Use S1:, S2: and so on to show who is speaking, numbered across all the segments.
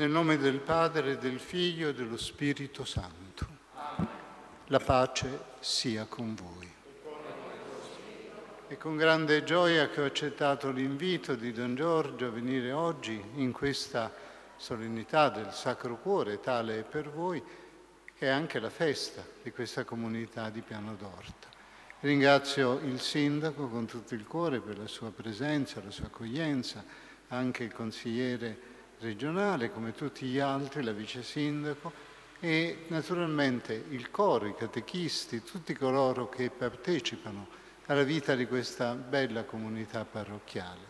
S1: Nel nome del Padre, del Figlio e dello Spirito Santo. La pace sia con voi. È con grande gioia che ho accettato l'invito di Don Giorgio a venire oggi in questa solennità del Sacro Cuore, tale è per voi, che è anche la festa di questa comunità di Piano d'Orta. Ringrazio il Sindaco con tutto il cuore per la sua presenza, la sua accoglienza, anche il consigliere regionale, come tutti gli altri, la vice sindaco e naturalmente il coro, i catechisti, tutti coloro che partecipano alla vita di questa bella comunità parrocchiale.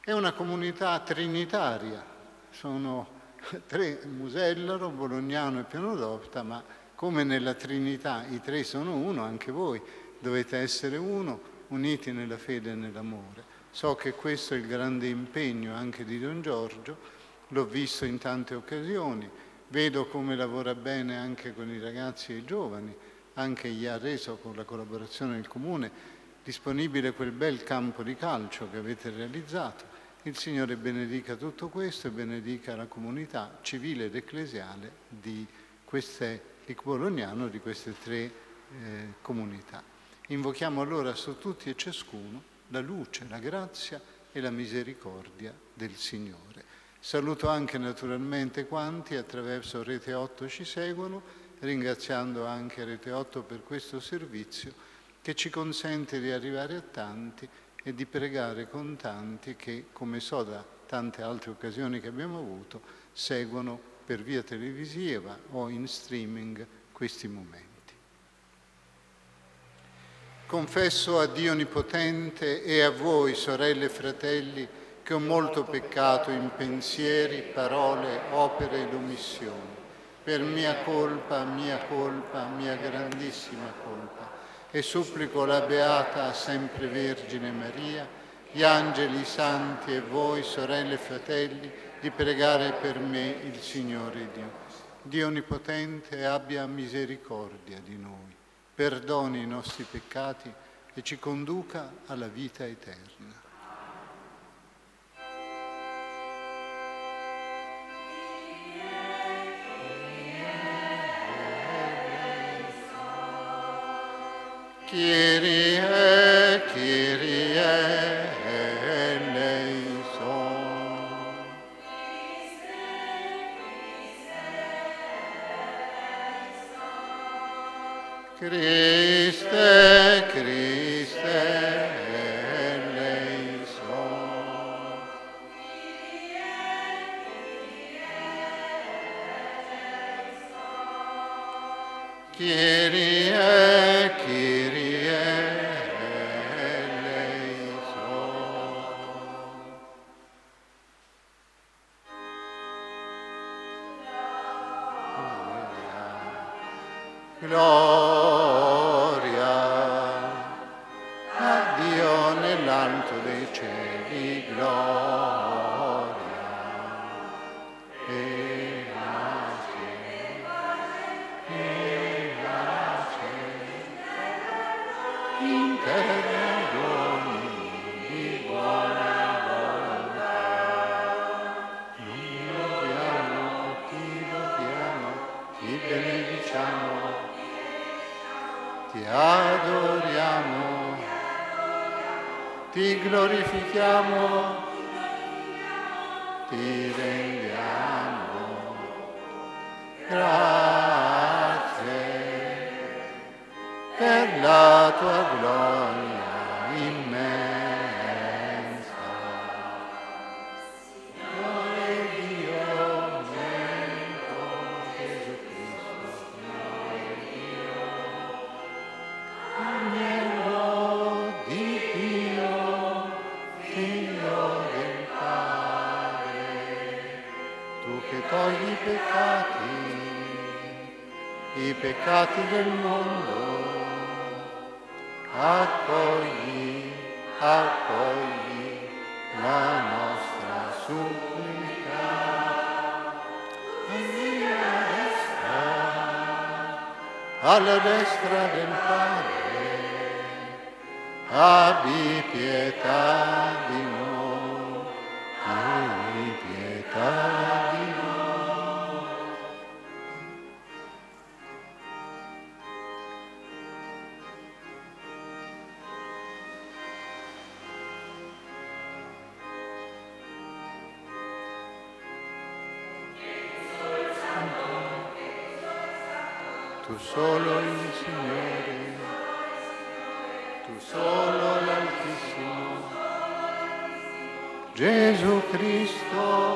S1: È una comunità trinitaria, sono tre, Musellaro, Bolognano e Pianodopta, ma come nella Trinità i tre sono uno, anche voi dovete essere uno, uniti nella fede e nell'amore. So che questo è il grande impegno anche di Don Giorgio, l'ho visto in tante occasioni, vedo come lavora bene anche con i ragazzi e i giovani, anche gli ha reso con la collaborazione del Comune disponibile quel bel campo di calcio che avete realizzato. Il Signore benedica tutto questo e benedica la comunità civile ed ecclesiale di, queste, di Bolognano, di queste tre eh, comunità. Invochiamo allora su tutti e ciascuno la luce, la grazia e la misericordia del Signore. Saluto anche naturalmente quanti attraverso Rete 8 ci seguono, ringraziando anche Rete 8 per questo servizio che ci consente di arrivare a tanti e di pregare con tanti che, come so da tante altre occasioni che abbiamo avuto, seguono per via televisiva o in streaming questi momenti. Confesso a Dio Onnipotente e a voi, sorelle e fratelli, che ho molto peccato in pensieri, parole, opere ed omissioni, per mia colpa, mia colpa, mia grandissima colpa. E supplico la Beata Sempre Vergine Maria, gli angeli, santi e voi, sorelle e fratelli, di pregare per me il Signore Dio. Dio Onnipotente abbia misericordia di noi, perdoni i nostri peccati e ci conduca alla vita eterna. Kyrie Gloria alla destra solo il Signore, tu solo l'Altissimo, Gesù Cristo,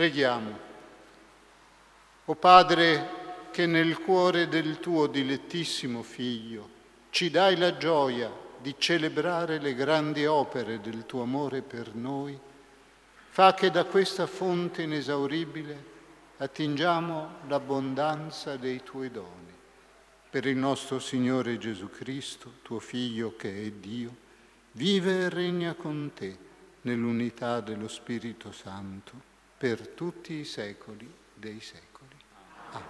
S1: Preghiamo. O Padre, che nel cuore del tuo dilettissimo Figlio ci dai la gioia di celebrare le grandi opere del tuo amore per noi, fa che da questa fonte inesauribile attingiamo l'abbondanza dei tuoi doni. Per il nostro Signore Gesù Cristo, tuo Figlio che è Dio, vive e regna con te nell'unità dello Spirito Santo per tutti i secoli dei secoli. Amen.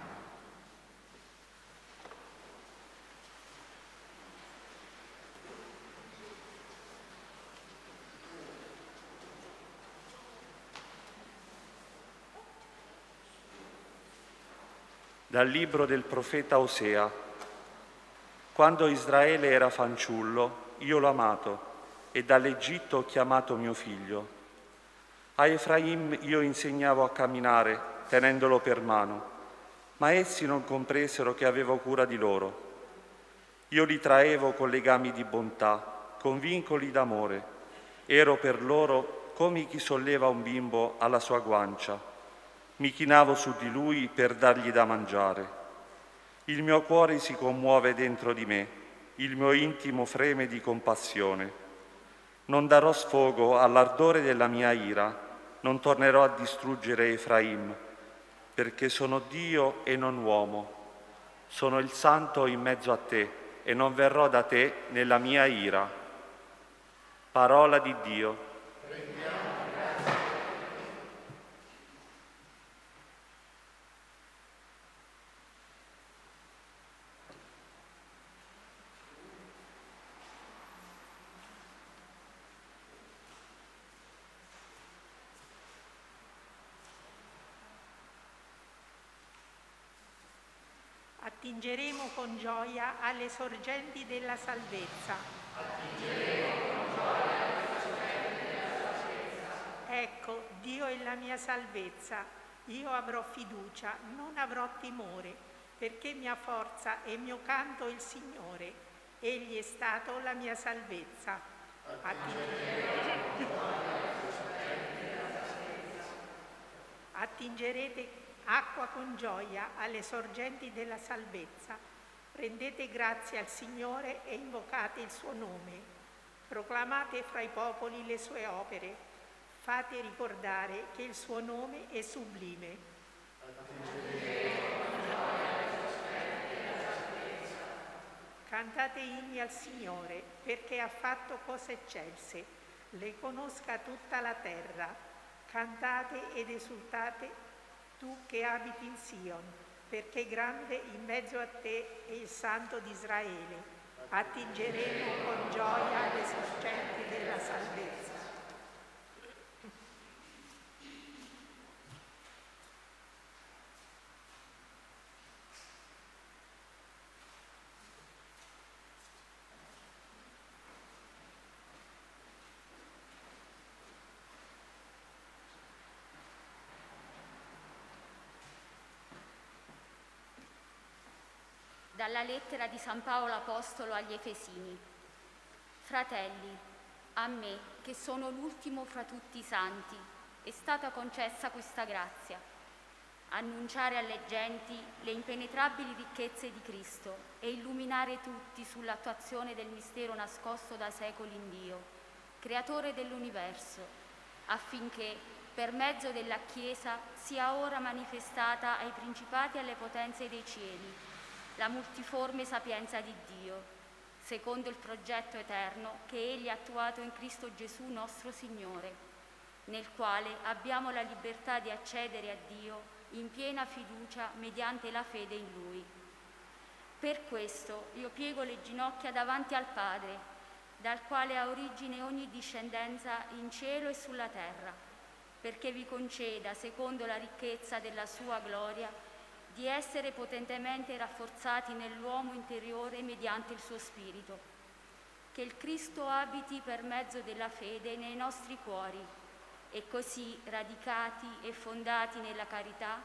S2: Dal libro del profeta Osea. Quando Israele era fanciullo, io l'ho amato e dall'Egitto ho chiamato mio figlio. A Efraim io insegnavo a camminare, tenendolo per mano, ma essi non compresero che avevo cura di loro. Io li traevo con legami di bontà, con vincoli d'amore. Ero per loro come chi solleva un bimbo alla sua guancia mi chinavo su di lui per dargli da mangiare. Il mio cuore si commuove dentro di me, il mio intimo freme di compassione. Non darò sfogo all'ardore della mia ira, non tornerò a distruggere Efraim, perché sono Dio e non uomo. Sono il santo in mezzo a te e non verrò da te nella mia ira. Parola di Dio.
S3: Attingeremo con gioia alle sorgenti della salvezza. Ecco, Dio è la mia salvezza. Io avrò fiducia, non avrò timore, perché mia forza e mio canto è il Signore. Egli è stato la mia salvezza. Attingerete acqua con gioia alle sorgenti della salvezza. Rendete grazie al Signore e invocate il suo nome. Proclamate fra i popoli le sue opere. Fate ricordare che il suo nome è sublime. Cantate inni al Signore perché ha fatto cose eccelse. Le conosca tutta la terra. Cantate ed esultate tu che abiti in Sion, perché grande in mezzo a te è il Santo di Israele. Attingeremo con gioia le sorgenti della salvezza.
S4: Dalla lettera di San Paolo Apostolo agli Efesini. Fratelli, a me, che sono l'ultimo fra tutti i santi, è stata concessa questa grazia, annunciare alle genti le impenetrabili ricchezze di Cristo e illuminare tutti sull'attuazione del mistero nascosto da secoli in Dio, creatore dell'universo, affinché per mezzo della Chiesa sia ora manifestata ai principati e alle potenze dei cieli la multiforme sapienza di Dio. secondo il progetto eterno che Egli ha attuato in Cristo Gesù nostro Signore, nel quale abbiamo la libertà di accedere a Dio in piena fiducia mediante la fede in Lui. Per questo io piego le ginocchia davanti al Padre, dal quale ha origine ogni discendenza in cielo e sulla terra, perché vi conceda, secondo la ricchezza della sua gloria, di essere potentemente rafforzati nell'uomo interiore mediante il suo spirito. Che il Cristo abiti per mezzo della fede nei nostri cuori e così, radicati e fondati nella carità,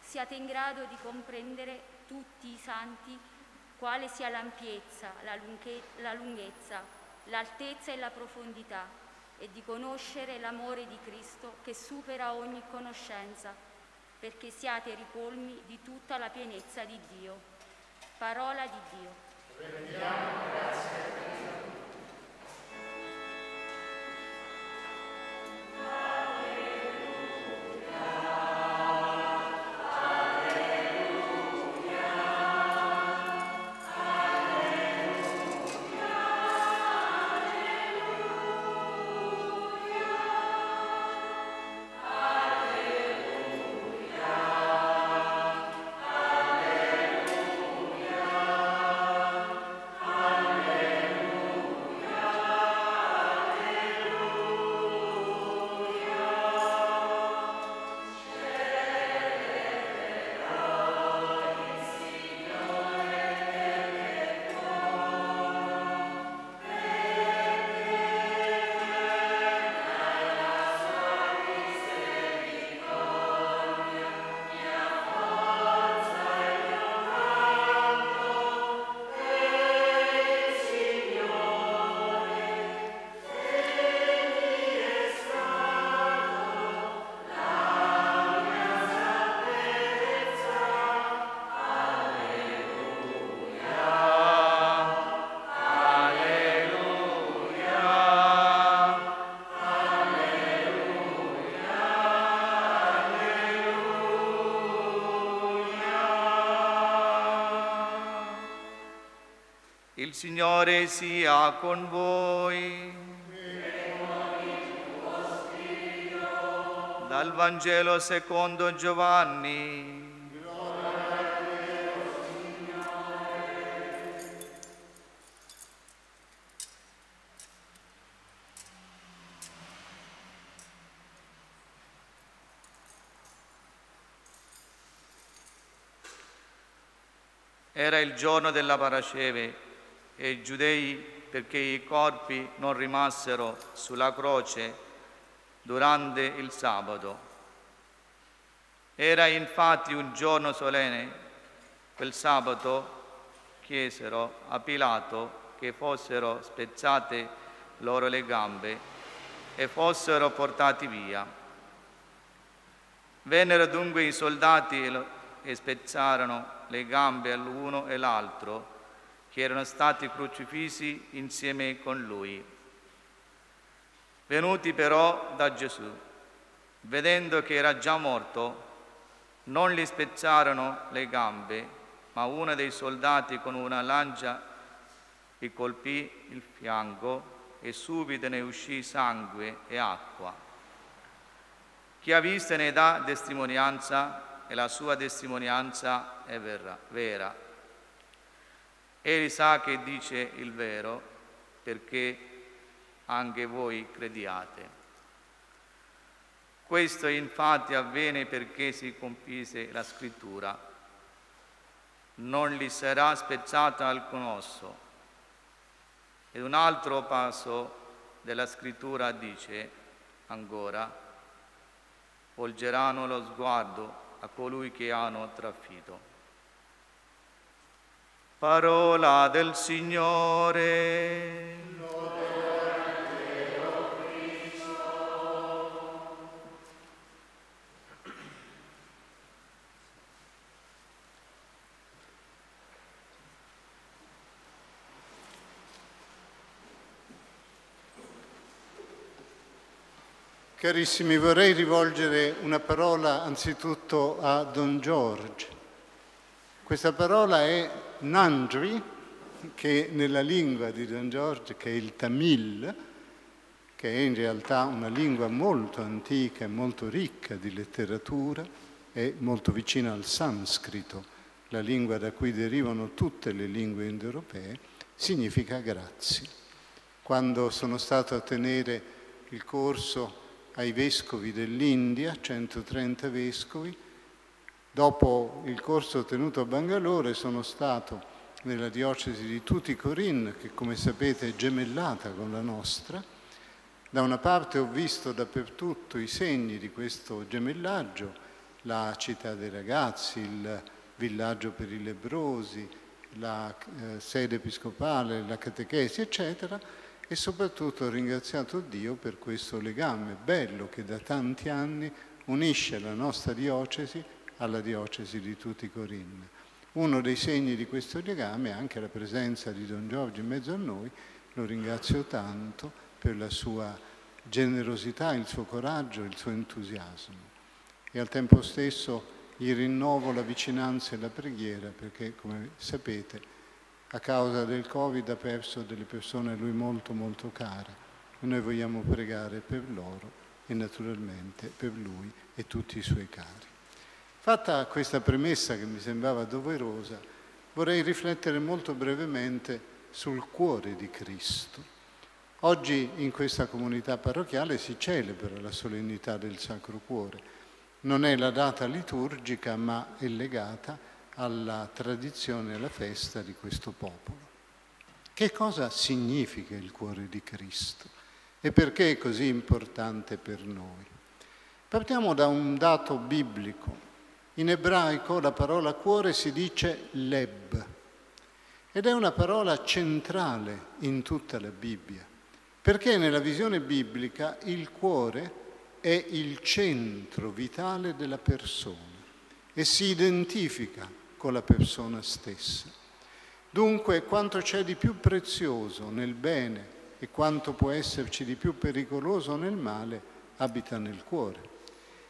S4: siate in grado di comprendere tutti i santi quale sia l'ampiezza, la, lunghe, la lunghezza, l'altezza e la profondità e di conoscere l'amore di Cristo che supera ogni conoscenza perché siate ricolmi di tutta la pienezza di Dio. Parola di Dio. Rendiamo grazie a Dio.
S5: Signore sia con voi. Dal Vangelo secondo Giovanni. Era il giorno della Paraceve e i giudei perché i corpi non rimassero sulla croce durante il sabato. Era infatti un giorno solenne, quel sabato chiesero a Pilato che fossero spezzate loro le gambe e fossero portati via. Vennero dunque i soldati e spezzarono le gambe all'uno e l'altro che erano stati crocifissi insieme con lui. Venuti però da Gesù, vedendo che era già morto, non gli spezzarono le gambe, ma uno dei soldati con una lancia gli colpì il fianco e subito ne uscì sangue e acqua. Chi ha visto ne dà testimonianza e la sua testimonianza è vera. vera. Egli sa che dice il vero perché anche voi crediate. Questo infatti avvenne perché si compise la scrittura. Non gli sarà spezzato alcun osso. Ed un altro passo della scrittura dice ancora, volgeranno lo sguardo a colui che hanno trafitto. Parola del Signore.
S1: Carissimi, vorrei rivolgere una parola anzitutto a Don George. Questa parola è Nandri, che nella lingua di Don Giorgio, che è il Tamil, che è in realtà una lingua molto antica e molto ricca di letteratura, è molto vicina al sanscrito, la lingua da cui derivano tutte le lingue indoeuropee, significa grazie. Quando sono stato a tenere il corso ai vescovi dell'India, 130 vescovi, dopo il corso tenuto a Bangalore sono stato nella diocesi di Tuticorin, che come sapete è gemellata con la nostra, da una parte ho visto dappertutto i segni di questo gemellaggio, la città dei ragazzi, il villaggio per i lebrosi, la eh, sede episcopale, la catechesi, eccetera, e soprattutto ho ringraziato Dio per questo legame bello che da tanti anni unisce la nostra diocesi alla diocesi di tutti i Corinne. Uno dei segni di questo legame è anche la presenza di Don Giorgio in mezzo a noi, lo ringrazio tanto per la sua generosità, il suo coraggio, il suo entusiasmo. E al tempo stesso gli rinnovo la vicinanza e la preghiera perché, come sapete, a causa del Covid ha perso delle persone a lui molto molto care. E noi vogliamo pregare per loro e naturalmente per lui e tutti i suoi cari. Fatta questa premessa che mi sembrava doverosa, vorrei riflettere molto brevemente sul cuore di Cristo. Oggi in questa comunità parrocchiale si celebra la solennità del Sacro Cuore. Non è la data liturgica, ma è legata alla tradizione e alla festa di questo popolo. Che cosa significa il cuore di Cristo e perché è così importante per noi? Partiamo da un dato biblico. In ebraico la parola cuore si dice leb ed è una parola centrale in tutta la Bibbia. Perché nella visione biblica il cuore è il centro vitale della persona e si identifica con la persona stessa. Dunque, quanto c'è di più prezioso nel bene e quanto può esserci di più pericoloso nel male abita nel cuore.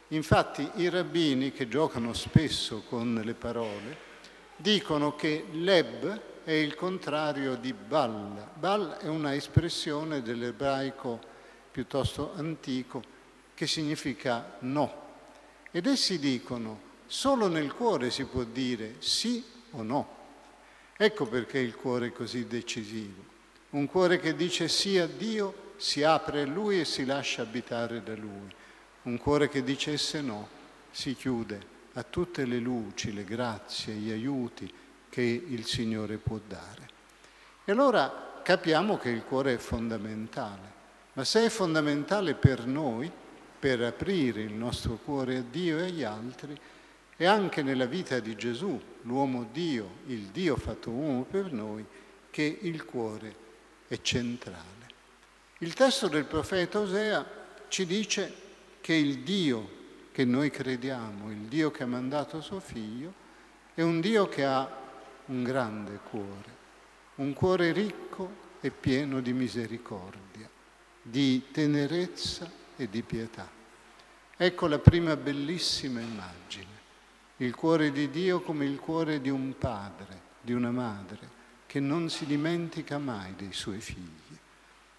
S1: Infatti i rabbini, che giocano spesso con le parole, dicono che leb è il contrario di Bal. Bal è una espressione dell'ebraico piuttosto antico che significa no. Ed essi dicono solo nel cuore si può dire sì o no. Ecco perché il cuore è così decisivo. Un cuore che dice sì a Dio si apre a Lui e si lascia abitare da Lui. Un cuore che dicesse no si chiude a tutte le luci, le grazie, gli aiuti, che il Signore può dare. E allora capiamo che il cuore è fondamentale, ma se è fondamentale per noi, per aprire il nostro cuore a Dio e agli altri, e anche nella vita di Gesù, l'uomo Dio, il Dio fatto uomo per noi, che il cuore è centrale. Il testo del profeta Osea ci dice che il Dio che noi crediamo, il Dio che ha mandato suo figlio, è un Dio che ha un grande cuore, un cuore ricco e pieno di misericordia, di tenerezza e di pietà. Ecco la prima bellissima immagine, il cuore di Dio come il cuore di un padre, di una madre, che non si dimentica mai dei suoi figli.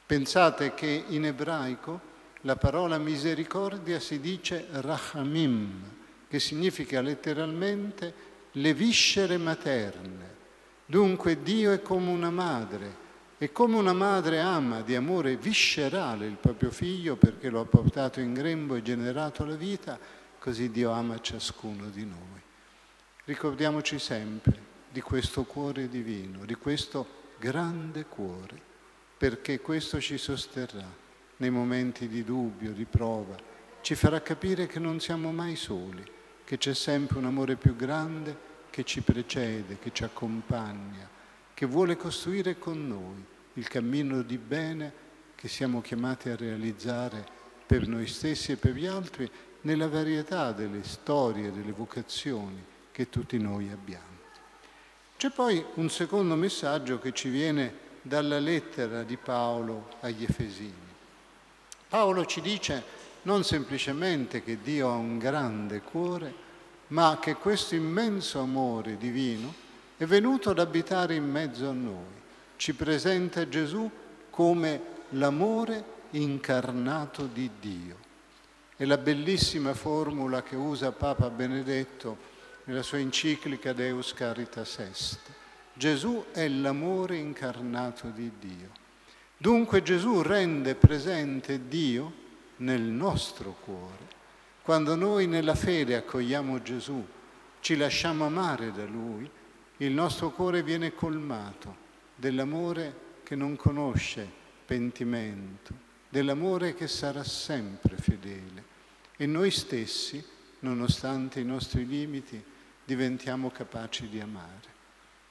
S1: Pensate che in ebraico la parola misericordia si dice rachamim, che significa letteralmente le viscere materne. Dunque Dio è come una madre e come una madre ama di amore viscerale il proprio figlio perché lo ha portato in grembo e generato la vita, così Dio ama ciascuno di noi. Ricordiamoci sempre di questo cuore divino, di questo grande cuore, perché questo ci sosterrà nei momenti di dubbio, di prova, ci farà capire che non siamo mai soli che c'è sempre un amore più grande che ci precede, che ci accompagna, che vuole costruire con noi il cammino di bene che siamo chiamati a realizzare per noi stessi e per gli altri nella varietà delle storie, delle vocazioni che tutti noi abbiamo. C'è poi un secondo messaggio che ci viene dalla lettera di Paolo agli Efesini. Paolo ci dice non semplicemente che Dio ha un grande cuore, ma che questo immenso amore divino è venuto ad abitare in mezzo a noi ci presenta Gesù come l'amore incarnato di Dio. È la bellissima formula che usa Papa Benedetto nella sua enciclica Deus Caritas Est. Gesù è l'amore incarnato di Dio. Dunque Gesù rende presente Dio nel nostro cuore. Quando noi nella fede accogliamo Gesù, ci lasciamo amare da Lui, il nostro cuore viene colmato dell'amore che non conosce pentimento, dell'amore che sarà sempre fedele. E noi stessi, nonostante i nostri limiti, diventiamo capaci di amare.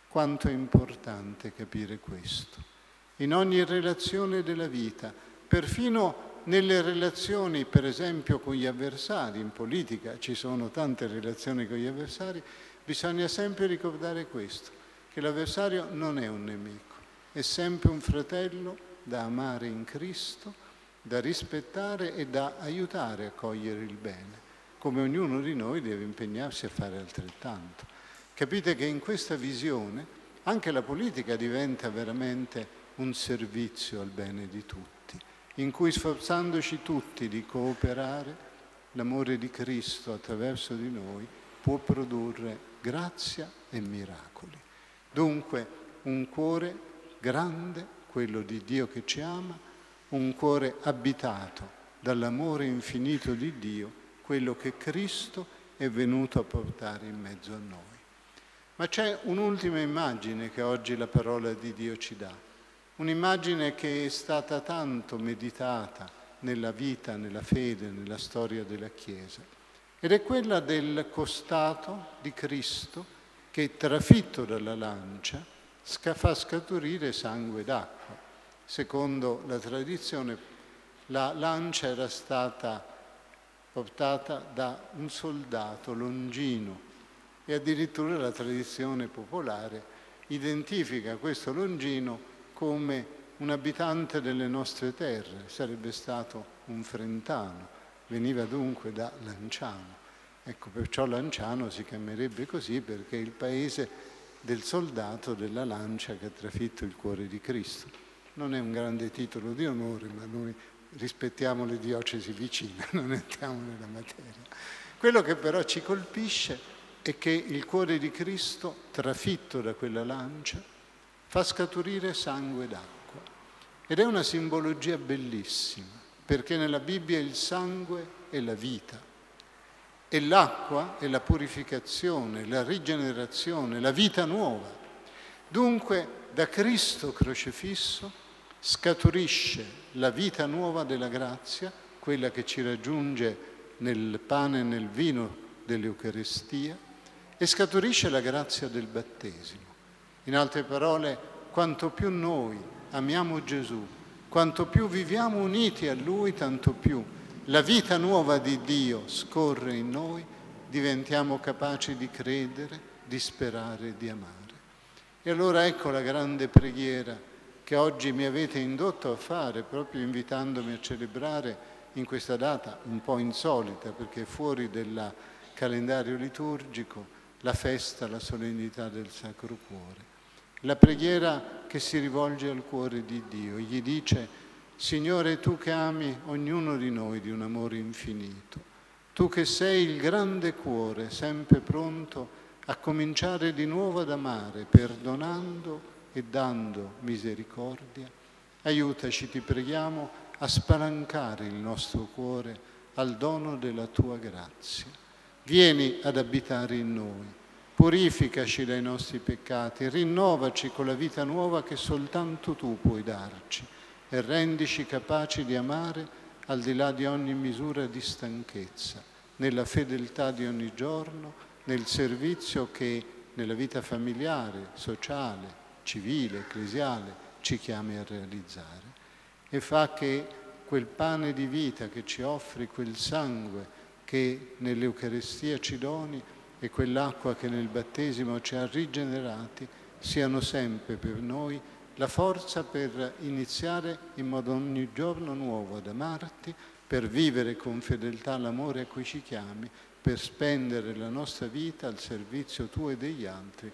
S1: Quanto è importante capire questo. In ogni relazione della vita, perfino nelle relazioni, per esempio, con gli avversari, in politica ci sono tante relazioni con gli avversari, bisogna sempre ricordare questo, che l'avversario non è un nemico, è sempre un fratello da amare in Cristo, da rispettare e da aiutare a cogliere il bene, come ognuno di noi deve impegnarsi a fare altrettanto. Capite che in questa visione anche la politica diventa veramente un servizio al bene di tutti, in cui sforzandoci tutti di cooperare, l'amore di Cristo attraverso di noi può produrre grazia e miracoli. Dunque un cuore grande, quello di Dio che ci ama, un cuore abitato dall'amore infinito di Dio, quello che Cristo è venuto a portare in mezzo a noi. Ma c'è un'ultima immagine che oggi la parola di Dio ci dà, un'immagine che è stata tanto meditata nella vita, nella fede, nella storia della Chiesa, ed è quella del costato di Cristo che trafitto dalla lancia fa scaturire sangue d'acqua. Secondo la tradizione la lancia era stata portata da un soldato longino e addirittura la tradizione popolare identifica questo longino come un abitante delle nostre terre, sarebbe stato un frentano veniva dunque da Lanciano. Ecco, perciò Lanciano si chiamerebbe così perché è il paese del soldato della lancia che ha trafitto il cuore di Cristo. Non è un grande titolo di onore, ma noi rispettiamo le diocesi vicine, non entriamo nella materia. Quello che però ci colpisce è che il cuore di Cristo, trafitto da quella lancia, fa scaturire sangue d'acqua. Ed è una simbologia bellissima perché nella Bibbia il sangue è la vita e l'acqua è la purificazione, la rigenerazione, la vita nuova. Dunque da Cristo crocifisso scaturisce la vita nuova della grazia, quella che ci raggiunge nel pane e nel vino dell'Eucaristia, e scaturisce la grazia del battesimo. In altre parole, quanto più noi amiamo Gesù, quanto più viviamo uniti a Lui, tanto più la vita nuova di Dio scorre in noi, diventiamo capaci di credere, di sperare di amare. E allora ecco la grande preghiera che oggi mi avete indotto a fare, proprio invitandomi a celebrare in questa data un po' insolita, perché è fuori del calendario liturgico, la festa, la solennità del Sacro Cuore. La preghiera che si rivolge al cuore di Dio, gli dice, Signore, tu che ami ognuno di noi di un amore infinito, tu che sei il grande cuore, sempre pronto a cominciare di nuovo ad amare, perdonando e dando misericordia, aiutaci, ti preghiamo, a spalancare il nostro cuore al dono della tua grazia. Vieni ad abitare in noi Purificaci dai nostri peccati, rinnovaci con la vita nuova che soltanto tu puoi darci e rendici capaci di amare al di là di ogni misura di stanchezza, nella fedeltà di ogni giorno, nel servizio che nella vita familiare, sociale, civile, ecclesiale ci chiami a realizzare. E fa che quel pane di vita che ci offri, quel sangue che nell'Eucaristia ci doni, e quell'acqua che nel battesimo ci ha rigenerati siano sempre per noi la forza per iniziare in modo ogni giorno nuovo ad amarti, per vivere con fedeltà l'amore a cui ci chiami, per spendere la nostra vita al servizio tuo e degli altri,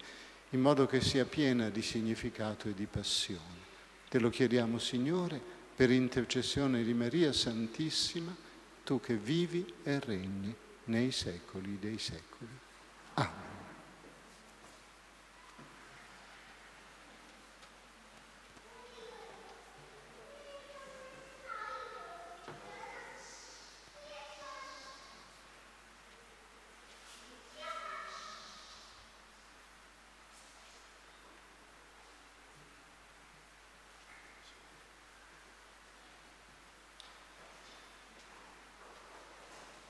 S1: in modo che sia piena di significato e di passione. Te lo chiediamo, Signore, per intercessione di Maria Santissima, tu che vivi e regni nei secoli dei secoli. Amen.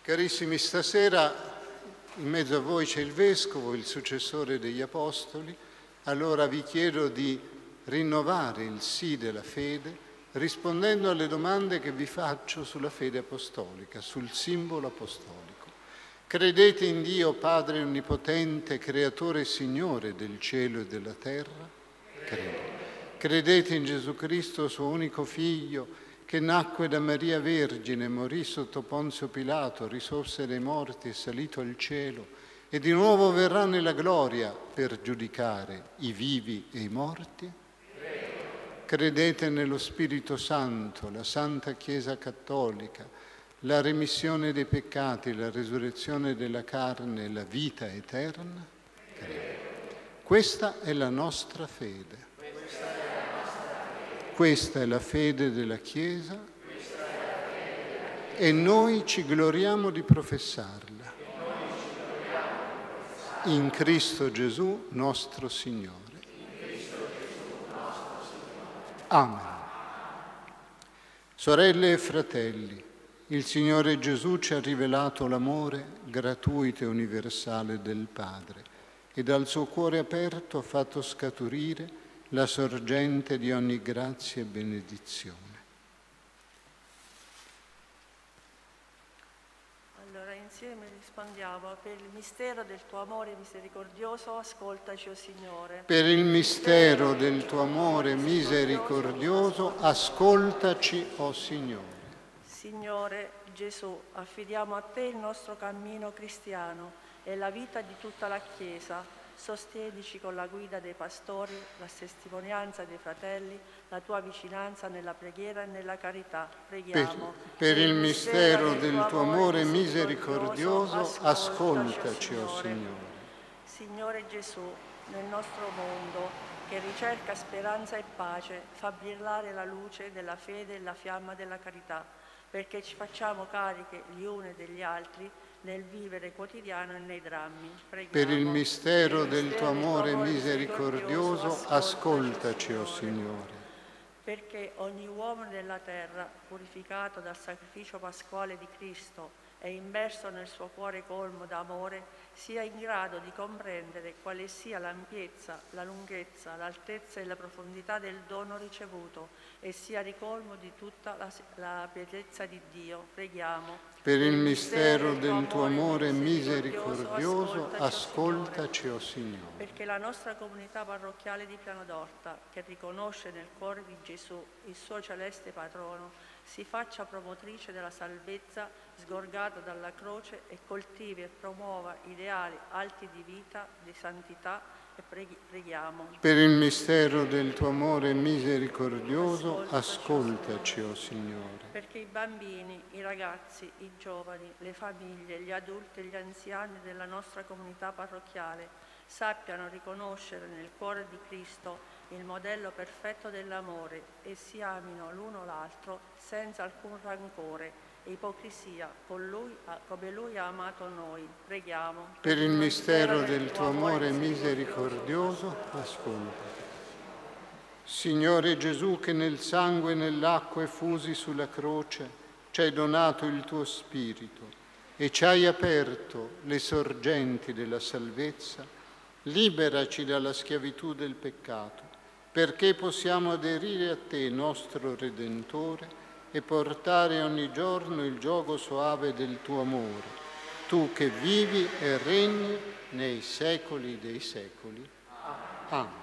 S1: Carissimi, stasera in mezzo a voi c'è il Vescovo, il successore degli Apostoli, allora vi chiedo di rinnovare il sì della fede rispondendo alle domande che vi faccio sulla fede apostolica, sul simbolo apostolico. Credete in Dio Padre Onnipotente, Creatore e Signore del cielo e della terra? Credo. Credete in Gesù Cristo, suo unico Figlio, che nacque da Maria Vergine, morì sotto Ponzio Pilato, risorse dai morti, è salito al cielo e di nuovo verrà nella gloria per giudicare i vivi e i morti? Credete nello Spirito Santo, la Santa Chiesa Cattolica, la remissione dei peccati, la resurrezione della carne, la vita eterna? Credo. Questa è la nostra fede. Questa è la fede della Chiesa e noi ci gloriamo di professarla. In Cristo Gesù nostro Signore. Amen. Sorelle e fratelli, il Signore Gesù ci ha rivelato l'amore gratuito e universale del Padre e dal suo cuore aperto ha fatto scaturire la sorgente di ogni grazia e benedizione.
S6: Allora insieme rispondiamo, per il mistero del tuo amore misericordioso, ascoltaci, o oh Signore.
S1: Per il mistero del tuo amore misericordioso, ascoltaci, o oh Signore.
S6: Signore Gesù, affidiamo a te il nostro cammino cristiano e la vita di tutta la Chiesa Sostienici con la guida dei pastori, la testimonianza dei fratelli, la tua vicinanza nella preghiera e nella carità. Preghiamo.
S1: Per, per il mistero del tuo amore misericordioso, ascoltaci, o oh Signore.
S6: Signore Gesù, nel nostro mondo, che ricerca speranza e pace, fa brillare la luce della fede e la fiamma della carità, perché ci facciamo cariche gli uni degli altri nel vivere quotidiano e nei drammi.
S1: Preghiamo. Per il mistero del tuo amore misericordioso, ascoltaci, o oh Signore.
S6: Perché ogni uomo della terra, purificato dal sacrificio pasquale di Cristo e immerso nel suo cuore colmo d'amore, sia in grado di comprendere quale sia l'ampiezza, la lunghezza, l'altezza e la profondità del dono ricevuto e sia ricolmo di tutta la, la pietezza di Dio. Preghiamo.
S1: Per il mistero del tuo amore misericordioso, ascoltaci, o oh Signore.
S6: Perché la nostra comunità parrocchiale di Piano d'Orta, che riconosce nel cuore di Gesù il suo celeste patrono, si faccia promotrice della salvezza sgorgata dalla croce e coltivi e promuova ideali alti di vita, di santità e preghi- preghiamo.
S1: Per il mistero del tuo amore misericordioso, ascoltaci, o oh Signore.
S6: Perché i bambini, i ragazzi, i giovani, le famiglie, gli adulti e gli anziani della nostra comunità parrocchiale sappiano riconoscere nel cuore di Cristo il modello perfetto dell'amore e si amino l'uno l'altro senza alcun rancore e ipocrisia lui, come Lui ha amato noi. Preghiamo.
S1: Per il mistero del tuo amore misericordioso, ascolta. Signore Gesù, che nel sangue e nell'acqua effusi sulla croce ci hai donato il tuo Spirito e ci hai aperto le sorgenti della salvezza, liberaci dalla schiavitù del peccato, perché possiamo aderire a te, nostro Redentore, e portare ogni giorno il gioco soave del tuo amore, tu che vivi e regni nei secoli dei secoli. Amen.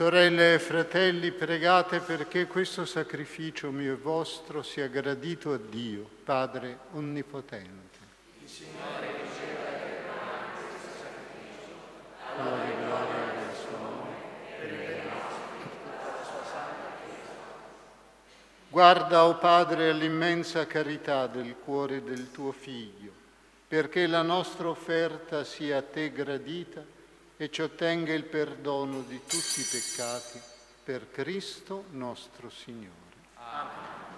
S1: Sorelle e fratelli, pregate perché questo sacrificio mio e vostro sia gradito a Dio, Padre Onnipotente. Il Signore riceva e questo sacrificio, gloria e gloria del suo nome, per il Guarda, o oh Padre, all'immensa carità del cuore del tuo Figlio, perché la nostra offerta sia a te gradita e ci ottenga il perdono di tutti i peccati per Cristo nostro Signore. Amen.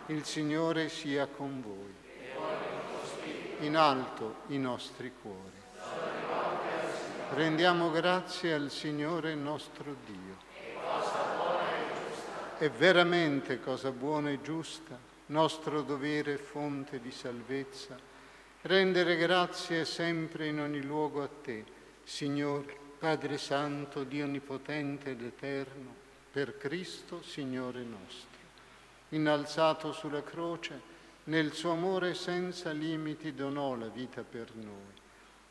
S1: Il Signore sia con voi. In alto i nostri cuori. Rendiamo grazie al Signore nostro Dio. È veramente cosa buona e giusta, nostro dovere e fonte di salvezza, rendere grazie sempre in ogni luogo a te, Signore Padre Santo, Dio Onnipotente ed Eterno, per Cristo, Signore nostro, innalzato sulla croce, nel suo amore senza limiti donò la vita per noi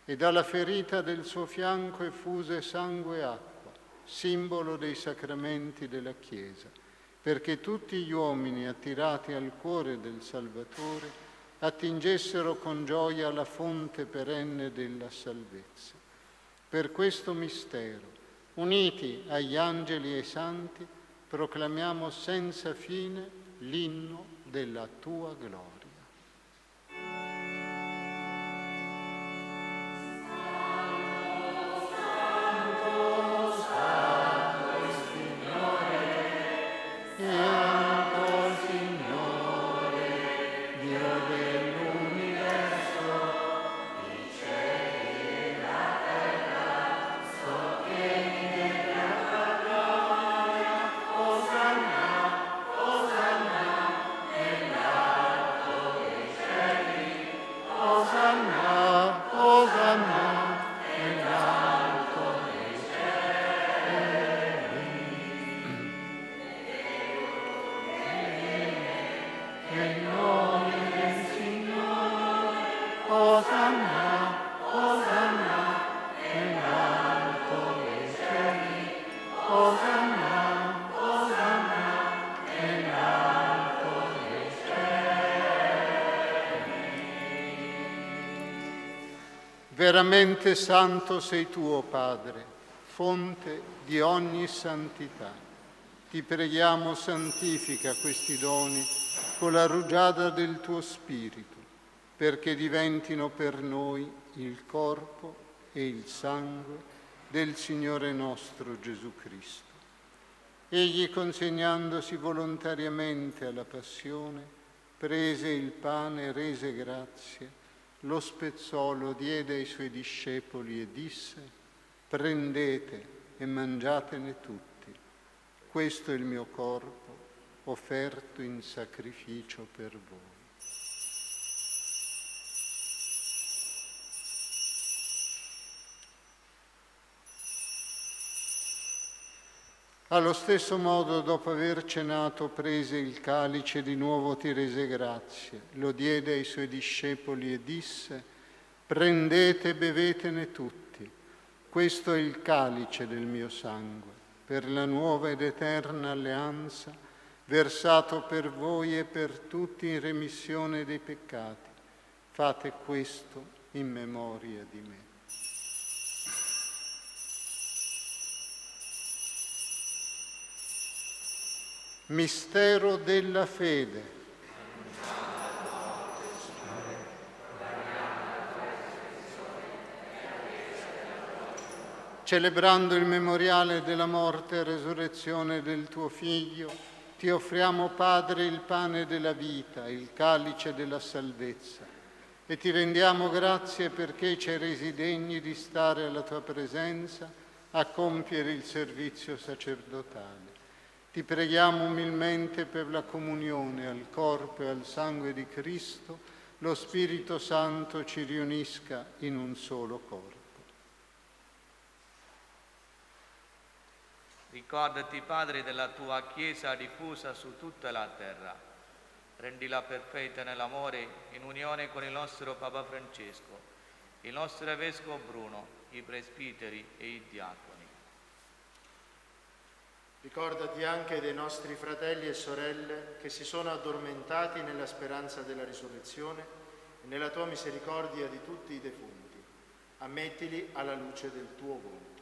S1: e dalla ferita del suo fianco effuse sangue e acqua, simbolo dei sacramenti della Chiesa, perché tutti gli uomini attirati al cuore del Salvatore attingessero con gioia la fonte perenne della salvezza. Per questo mistero, uniti agli angeli e ai santi, proclamiamo senza fine l'inno della tua gloria. Veramente santo sei tu, o Padre, fonte di ogni santità. Ti preghiamo, santifica questi doni con la rugiada del tuo Spirito, perché diventino per noi il corpo e il sangue del Signore nostro Gesù Cristo. Egli, consegnandosi volontariamente alla passione, prese il pane rese grazie lo spezzò, lo diede ai suoi discepoli e disse, prendete e mangiatene tutti, questo è il mio corpo offerto in sacrificio per voi. Allo stesso modo, dopo aver cenato, prese il calice, di nuovo ti rese grazie, lo diede ai suoi discepoli e disse, prendete e bevetene tutti, questo è il calice del mio sangue, per la nuova ed eterna alleanza, versato per voi e per tutti in remissione dei peccati. Fate questo in memoria di me. Mistero della fede. Celebrando il memoriale della morte e resurrezione del tuo Figlio, ti offriamo, Padre, il pane della vita, il calice della salvezza, e ti rendiamo grazie perché ci hai resi degni di stare alla tua presenza a compiere il servizio sacerdotale. Ti preghiamo umilmente per la comunione al corpo e al sangue di Cristo, lo Spirito Santo ci riunisca in un solo corpo.
S5: Ricordati, Padre, della tua Chiesa diffusa su tutta la terra. Rendila perfetta nell'amore, in unione con il nostro Papa Francesco, il nostro Vescovo Bruno, i presbiteri e i diaconi
S7: Ricordati anche dei nostri fratelli e sorelle che si sono addormentati nella speranza della risurrezione e nella tua misericordia di tutti i defunti. Ammettili alla luce del tuo volto.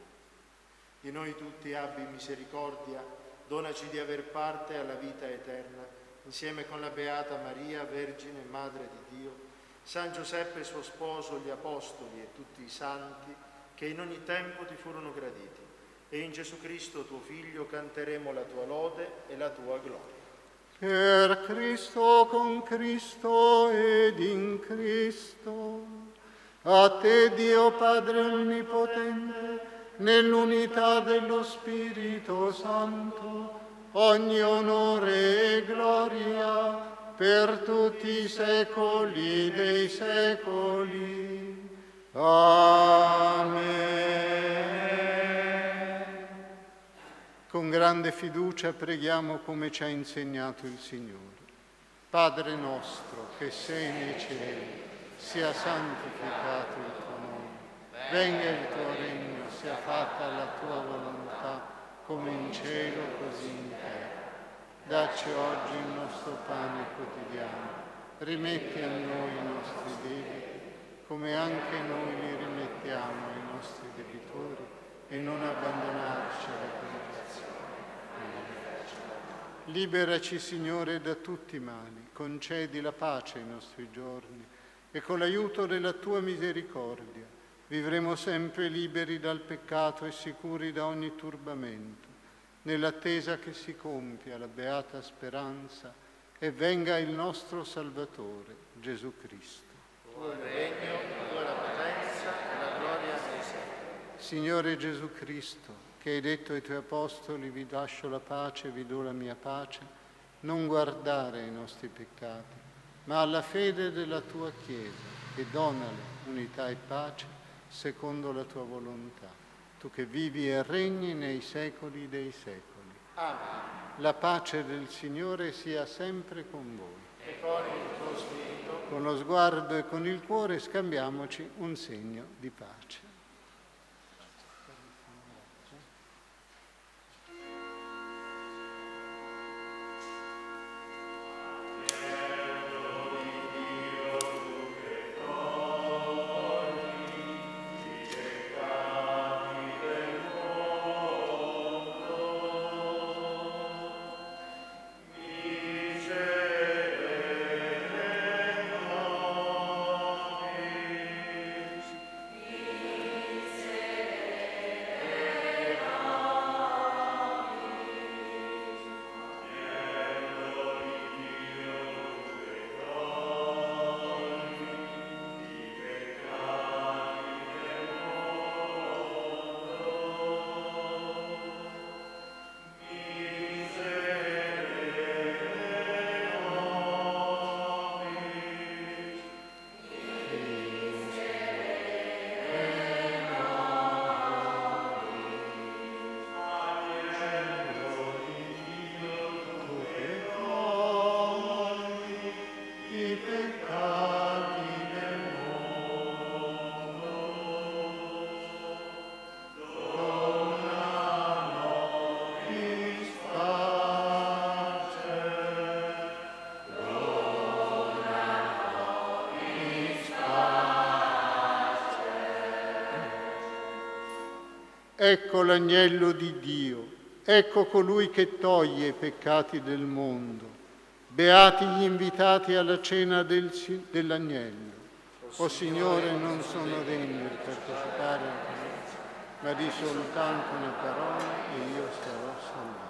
S7: Di noi tutti abbi misericordia, donaci di aver parte alla vita eterna, insieme con la Beata Maria, Vergine Madre di Dio, San Giuseppe suo sposo, gli Apostoli e tutti i santi che in ogni tempo ti furono graditi e in Gesù Cristo tuo Figlio canteremo la tua lode e la tua gloria.
S1: Per Cristo, con Cristo ed in Cristo, a te Dio Padre Onnipotente, nell'unità dello Spirito Santo, ogni onore e gloria per tutti i secoli dei secoli. Amen. Con grande fiducia preghiamo come ci ha insegnato il Signore. Padre nostro che sei nei cieli, sia santificato il tuo nome. Venga il tuo regno, sia fatta la tua volontà, come in cielo così in terra. Dacci oggi il nostro pane quotidiano. Rimetti a noi i nostri debiti, come anche noi li rimettiamo ai nostri debitori, e non abbandonarci alla Liberaci, Signore, da tutti i mali, concedi la pace ai nostri giorni e con l'aiuto della tua misericordia vivremo sempre liberi dal peccato e sicuri da ogni turbamento, nell'attesa che si compia la beata speranza e venga il nostro Salvatore, Gesù Cristo.
S7: Tuo regno, tua la potenza e la gloria dei secoli.
S1: Signore Gesù Cristo, che hai detto ai tuoi apostoli vi lascio la pace, vi do la mia pace, non guardare ai nostri peccati, ma alla fede della tua Chiesa e donale unità e pace secondo la tua volontà, tu che vivi e regni nei secoli dei secoli.
S7: Amen.
S1: La pace del Signore sia sempre con voi.
S7: E con il tuo spirito.
S1: Con lo sguardo e con il cuore scambiamoci un segno di pace. Ecco l'agnello di Dio, ecco colui che toglie i peccati del mondo. Beati gli invitati alla cena del, dell'agnello. O Signore, non sono degno di partecipare al ma di soltanto una parola e io sarò salvato.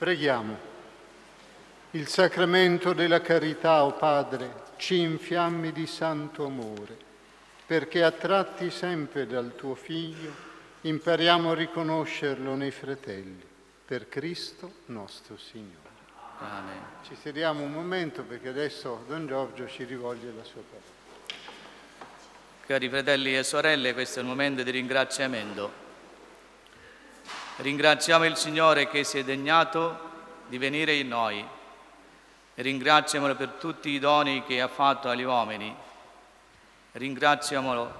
S1: Preghiamo. Il sacramento della carità, o oh Padre, ci infiammi di santo amore, perché attratti sempre dal tuo Figlio impariamo a riconoscerlo nei fratelli, per Cristo nostro Signore. Amen. Ci sediamo un momento perché adesso Don Giorgio ci rivolge la sua parola.
S5: Cari fratelli e sorelle, questo è il momento di ringraziamento Ringraziamo il Signore che si è degnato di venire in noi. Ringraziamolo per tutti i doni che ha fatto agli uomini. Ringraziamolo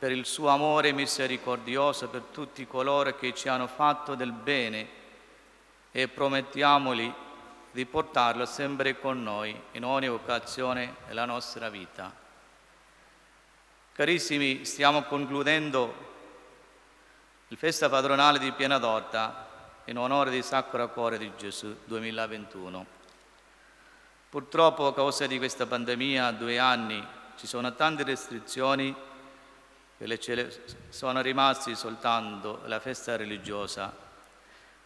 S5: per il suo amore misericordioso per tutti coloro che ci hanno fatto del bene e promettiamoli di portarlo sempre con noi in ogni occasione della nostra vita. Carissimi, stiamo concludendo il festa padronale di Piena d'Orta in onore di Sacro Cuore di Gesù 2021. Purtroppo a causa di questa pandemia, due anni, ci sono tante restrizioni e sono rimasti soltanto la festa religiosa,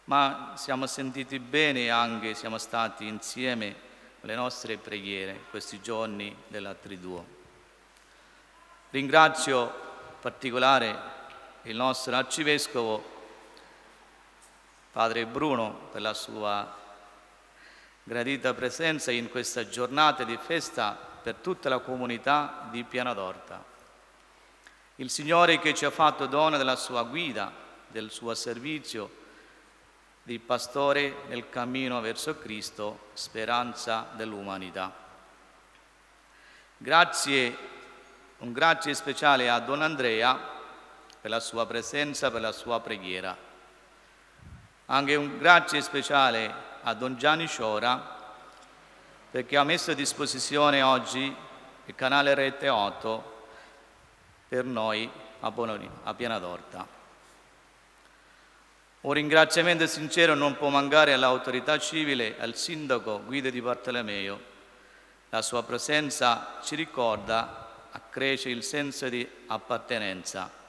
S5: ma siamo sentiti bene anche, siamo stati insieme alle nostre preghiere questi giorni della Triduo. Ringrazio in particolare il nostro arcivescovo, Padre Bruno, per la sua gradita presenza in questa giornata di festa per tutta la comunità di Piana d'Orta. Il Signore che ci ha fatto dono della sua guida, del suo servizio di pastore nel cammino verso Cristo, speranza dell'umanità. Grazie, un grazie speciale a Don Andrea per la sua presenza, per la sua preghiera. Anche un grazie speciale a Don Gianni Sciora perché ha messo a disposizione oggi il canale Rete 8 per noi a, Bononi, a Piana d'Orta. Un ringraziamento sincero non può mancare all'autorità civile, al sindaco Guido di Bartolomeo. La sua presenza ci ricorda, accresce il senso di appartenenza.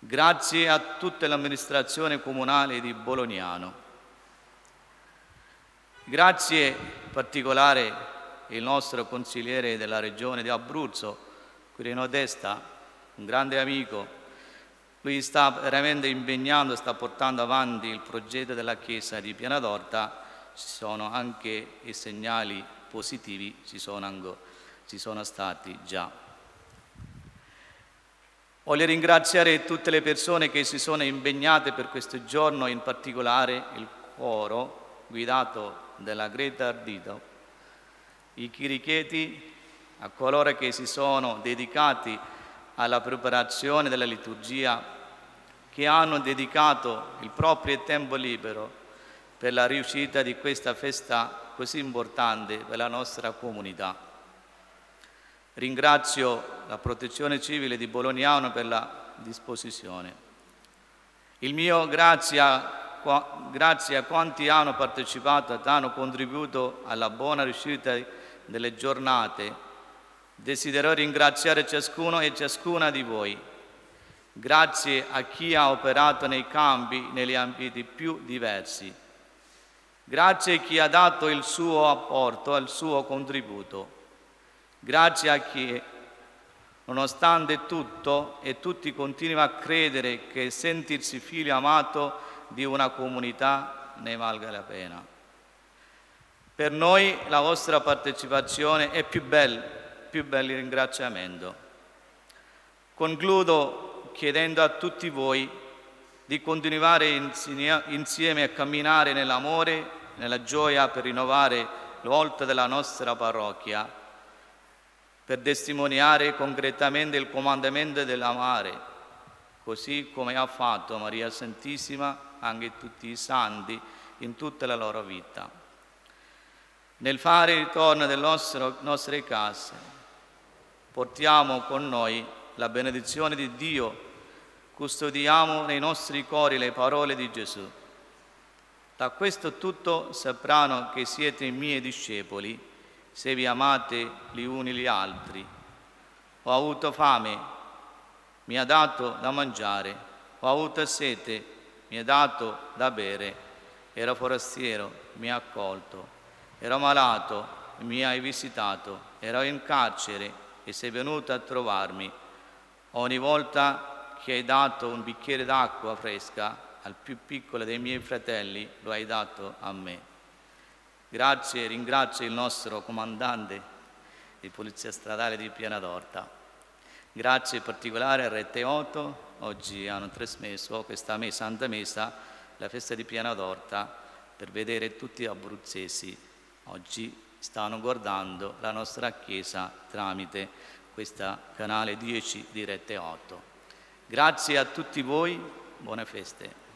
S5: Grazie a tutta l'amministrazione comunale di Bolognano. Grazie in particolare il nostro consigliere della regione di Abruzzo, Quirino Desta, un grande amico. Lui sta veramente impegnando, sta portando avanti il progetto della Chiesa di Piana d'Orta. Ci sono anche i segnali positivi, ci sono, ci sono stati già. Voglio ringraziare tutte le persone che si sono impegnate per questo giorno, in particolare il coro guidato dalla Greta Ardito, i chiricheti, a coloro che si sono dedicati alla preparazione della liturgia, che hanno dedicato il proprio tempo libero per la riuscita di questa festa così importante per la nostra comunità. Ringrazio la Protezione Civile di Bolognano per la disposizione. Il mio grazie a, grazie a quanti hanno partecipato e hanno contribuito alla buona riuscita delle giornate. Desidero ringraziare ciascuno e ciascuna di voi. Grazie a chi ha operato nei campi, negli ambiti più diversi. Grazie a chi ha dato il suo apporto, il suo contributo. Grazie a chi, nonostante tutto e tutti continuano a credere che sentirsi figlio amato di una comunità ne valga la pena. Per noi la vostra partecipazione è più bella, più bello ringraziamento. Concludo chiedendo a tutti voi di continuare insieme a camminare nell'amore, nella gioia per rinnovare l'oltre della nostra parrocchia per testimoniare concretamente il comandamento dell'amare, così come ha fatto Maria Santissima anche tutti i santi in tutta la loro vita. Nel fare il ritorno delle nostre case, portiamo con noi la benedizione di Dio, custodiamo nei nostri cuori le parole di Gesù. Da questo tutto sapranno che siete i miei discepoli se vi amate gli uni gli altri. Ho avuto fame, mi ha dato da mangiare, ho avuto sete, mi ha dato da bere, ero forastiero, mi hai accolto, ero malato, mi hai visitato, ero in carcere e sei venuto a trovarmi. Ogni volta che hai dato un bicchiere d'acqua fresca al più piccolo dei miei fratelli, lo hai dato a me. Grazie e ringrazio il nostro comandante di Polizia Stradale di Piana d'Orta. Grazie in particolare a Rete Otto, oggi hanno trasmesso questa messa, Santa Messa, la festa di Piana d'Orta, per vedere tutti gli abruzzesi oggi stanno guardando la nostra Chiesa tramite questo canale 10 di Rete 8. Grazie a tutti voi, buone feste.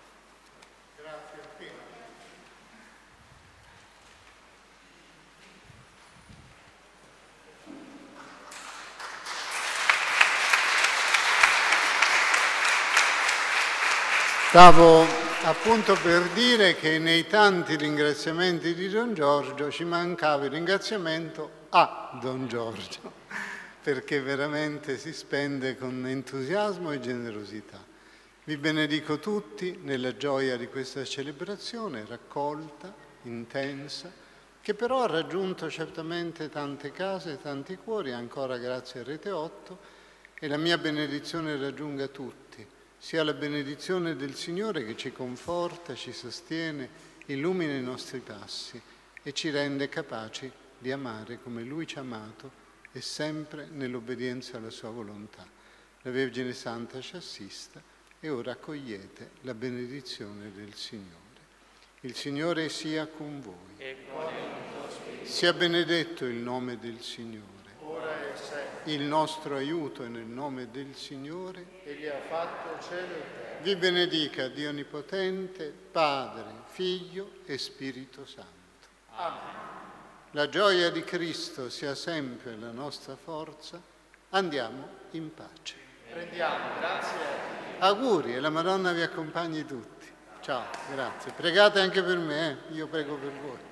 S1: Stavo appunto per dire che nei tanti ringraziamenti di Don Giorgio ci mancava il ringraziamento a Don Giorgio, perché veramente si spende con entusiasmo e generosità. Vi benedico tutti nella gioia di questa celebrazione raccolta, intensa, che però ha raggiunto certamente tante case, tanti cuori, ancora grazie a Rete 8, e la mia benedizione raggiunga tutti sia la benedizione del Signore che ci conforta, ci sostiene, illumina i nostri passi e ci rende capaci di amare come Lui ci ha amato e sempre nell'obbedienza alla Sua volontà. La Vergine Santa ci assista e ora accogliete la benedizione del Signore. Il Signore sia con voi. Sia benedetto il nome del Signore il nostro aiuto è nel nome del Signore.
S7: Egli ha fatto cielo e terra.
S1: Vi benedica Dio Onnipotente, Padre, Figlio e Spirito Santo.
S7: Amen.
S1: La gioia di Cristo sia sempre la nostra forza. Andiamo in pace.
S7: Prendiamo, grazie.
S1: Auguri e la Madonna vi accompagni tutti. Ciao, grazie. Pregate anche per me, eh? io prego per voi.